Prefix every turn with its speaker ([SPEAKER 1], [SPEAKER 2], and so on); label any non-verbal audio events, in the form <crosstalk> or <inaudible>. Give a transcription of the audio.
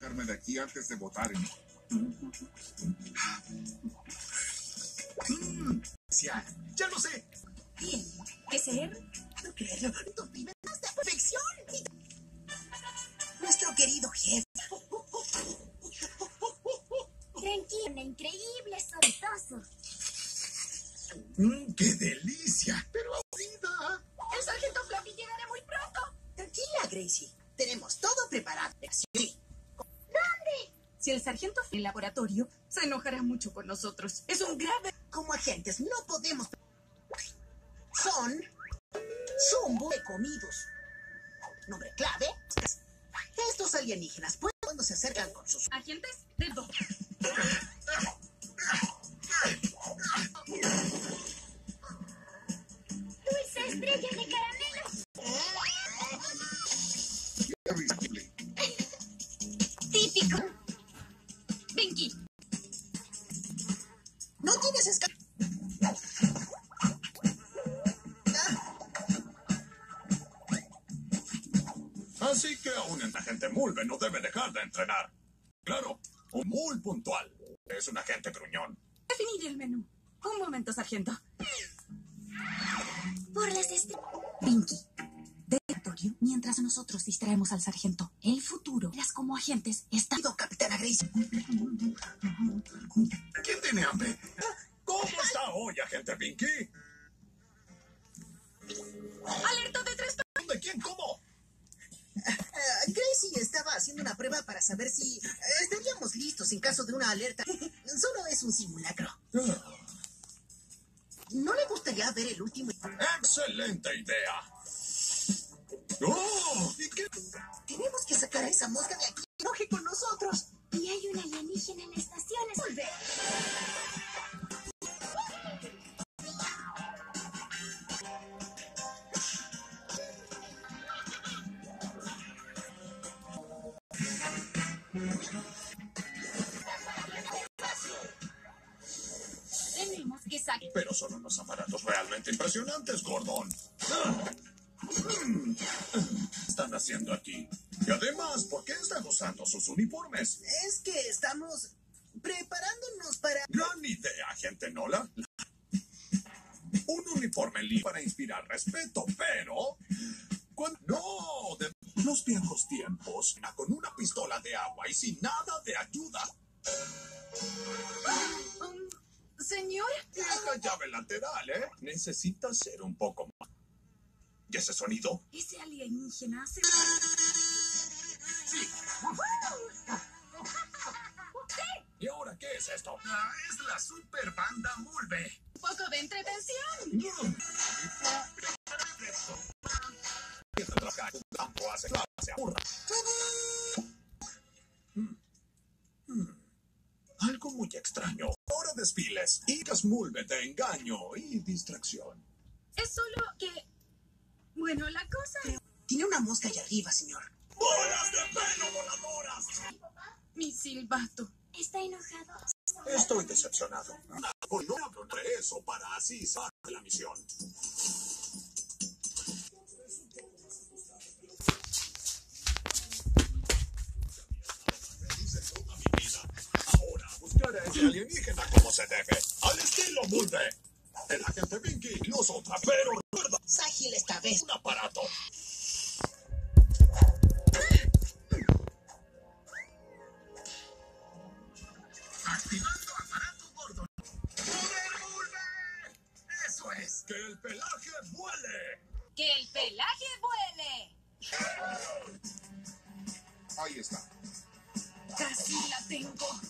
[SPEAKER 1] sacarme de aquí antes de votar.
[SPEAKER 2] Mm, ya, ya lo sé.
[SPEAKER 3] Bien, ¿qué ser?
[SPEAKER 4] No creerlo. Tú vives de perfección. Nuestro querido jefe.
[SPEAKER 5] Tranquila, increíble, soltoso.
[SPEAKER 2] Mm, ¡Qué delicia! Pero aburrida.
[SPEAKER 3] El sargento Fluffy llegará muy pronto.
[SPEAKER 4] Tranquila, Gracie. Tenemos todo preparado. Sí.
[SPEAKER 3] Si el sargento en el laboratorio, se enojará mucho con nosotros. Es un grave...
[SPEAKER 4] Como agentes no podemos... Son... Zumbo de comidos. Nombre clave. Estos alienígenas pueden cuando se acercan con sus...
[SPEAKER 3] Agentes de dos.
[SPEAKER 5] Dulce estrella de caramelo.
[SPEAKER 1] Terrible.
[SPEAKER 5] Típico.
[SPEAKER 2] Mulve no debe dejar de entrenar. Claro, un muy puntual. Es un agente gruñón.
[SPEAKER 3] definir el menú. Un momento, sargento.
[SPEAKER 5] Por las estrellas.
[SPEAKER 3] Pinky, de laboratorio, mientras nosotros distraemos al sargento. El futuro, las como agentes, está...
[SPEAKER 4] Capitana Gracie.
[SPEAKER 2] ¿Quién tiene hambre? ¿Cómo está hoy, agente Pinky?
[SPEAKER 4] Prueba para saber si eh, estaríamos listos en caso de una alerta. <laughs> Solo es un simulacro. ¿No le gustaría ver el último?
[SPEAKER 2] ¡Excelente idea! <laughs> ¡Oh! ¿Y qué?
[SPEAKER 4] Tenemos que sacar a esa mosca de aquí. Enoje con nosotros.
[SPEAKER 5] Y hay un alienígena en la estación.
[SPEAKER 3] Tenemos que sacar...
[SPEAKER 2] Pero son unos aparatos realmente impresionantes, Gordon. ¿Qué están haciendo aquí? Y además, ¿por qué están usando sus uniformes?
[SPEAKER 4] Es que estamos preparándonos para...
[SPEAKER 2] Gran idea, agente Nola. Un uniforme libre para inspirar respeto, pero... No, los viejos tiempos, con una pistola de agua y sin nada de ayuda.
[SPEAKER 3] Um, señor,
[SPEAKER 2] Vieja llave lateral, ¿eh? Necesita ser un poco más. ¿Y ese sonido?
[SPEAKER 3] ese alienígena hace...
[SPEAKER 2] ¿Y ahora qué es esto?
[SPEAKER 6] Ah, es la super banda Mulve.
[SPEAKER 3] Un poco de entretención.
[SPEAKER 2] Muy extraño. Ahora desfiles, hijas mulve de engaño y distracción.
[SPEAKER 3] Es solo que... Bueno, la cosa es...
[SPEAKER 4] Tiene una mosca allá arriba, señor.
[SPEAKER 2] ¡Bolas de pelo voladoras!
[SPEAKER 3] Mi silbato.
[SPEAKER 5] Está enojado.
[SPEAKER 2] Estoy decepcionado. No hablo de eso para así salir de la misión. Alienígena como se debe. Al estilo Mulve. El agente Vinky no es otra, pero recuerda,
[SPEAKER 4] Es ágil esta vez.
[SPEAKER 2] un aparato.
[SPEAKER 6] Activando aparato Gordon. ¡Poder Mulve! Eso es.
[SPEAKER 2] ¡Que el pelaje vuele!
[SPEAKER 3] ¡Que el pelaje vuele!
[SPEAKER 1] Ahí está.
[SPEAKER 3] Casi la tengo.